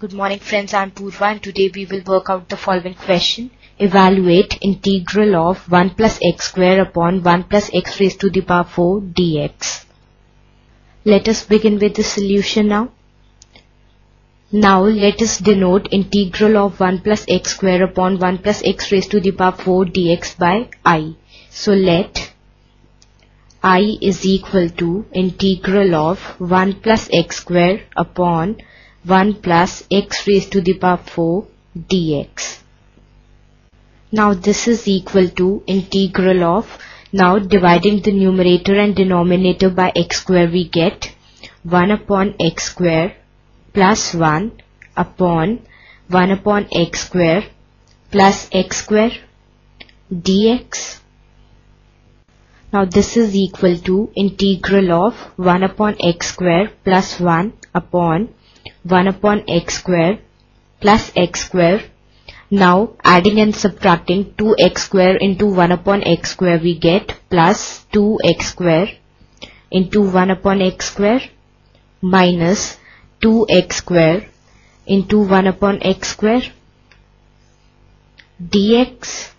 Good morning friends, I'm Purva and today we will work out the following question. Evaluate integral of 1 plus x square upon 1 plus x raised to the power 4 dx. Let us begin with the solution now. Now let us denote integral of 1 plus x square upon 1 plus x raised to the power 4 dx by i. So let i is equal to integral of 1 plus x square upon 1 plus x raised to the power 4 dx. Now this is equal to integral of, now dividing the numerator and denominator by x square we get 1 upon x square plus 1 upon 1 upon x square plus x square dx. Now this is equal to integral of 1 upon x square plus 1 upon 1 upon x square plus x square. Now adding and subtracting 2x square into 1 upon x square we get plus 2x square into 1 upon x square minus 2x square into 1 upon x square dx.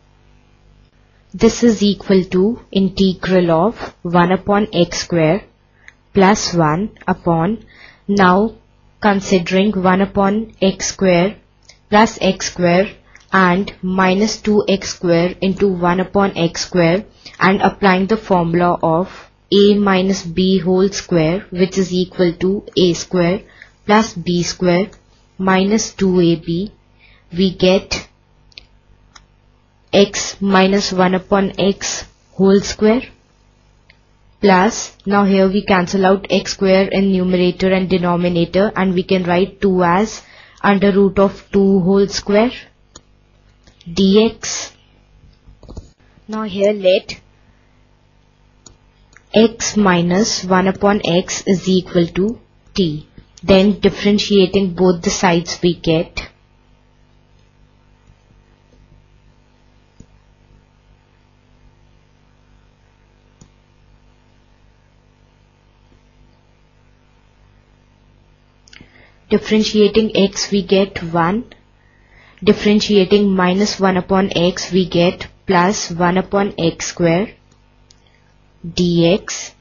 This is equal to integral of 1 upon x square plus 1 upon now considering 1 upon x square plus x square and minus 2x square into 1 upon x square and applying the formula of a minus b whole square which is equal to a square plus b square minus 2ab we get x minus 1 upon x whole square plus now here we cancel out x square in numerator and denominator and we can write 2 as under root of 2 whole square dx. Now here let x minus 1 upon x is equal to t. Then differentiating both the sides we get differentiating x we get 1 differentiating minus 1 upon x we get plus 1 upon x square dx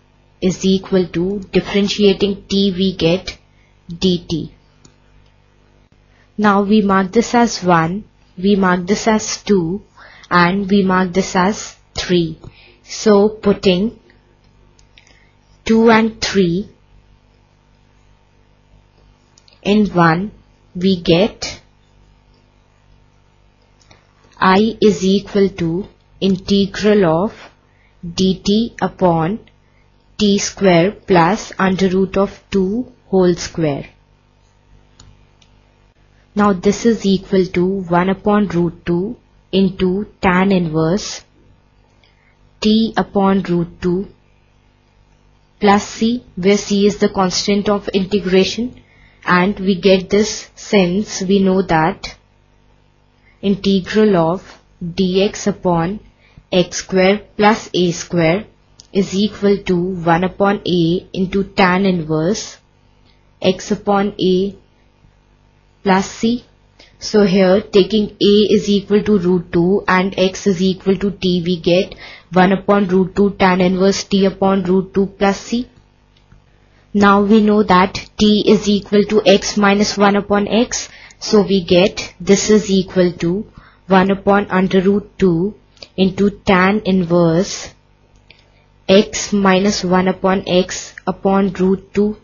is equal to differentiating t we get dt. Now we mark this as 1, we mark this as 2 and we mark this as 3. So putting 2 and 3 in 1 we get i is equal to integral of dt upon t square plus under root of 2 whole square. Now this is equal to 1 upon root 2 into tan inverse t upon root 2 plus c where c is the constant of integration and we get this since we know that integral of dx upon x square plus a square is equal to 1 upon a into tan inverse x upon a plus c. So here taking a is equal to root 2 and x is equal to t we get 1 upon root 2 tan inverse t upon root 2 plus c. Now we know that t is equal to x minus 1 upon x. So we get this is equal to 1 upon under root 2 into tan inverse x minus 1 upon x upon root 2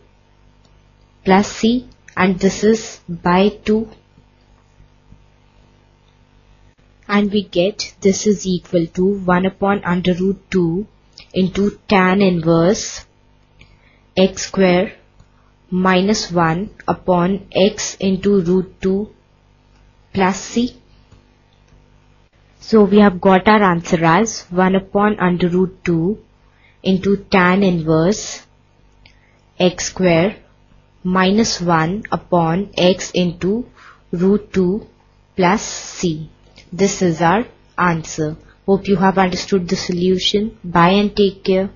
plus c and this is by 2 and we get this is equal to 1 upon under root 2 into tan inverse x square minus 1 upon x into root 2 plus c. So we have got our answer as 1 upon under root 2 into tan inverse x square minus 1 upon x into root 2 plus c. This is our answer. Hope you have understood the solution. Bye and take care.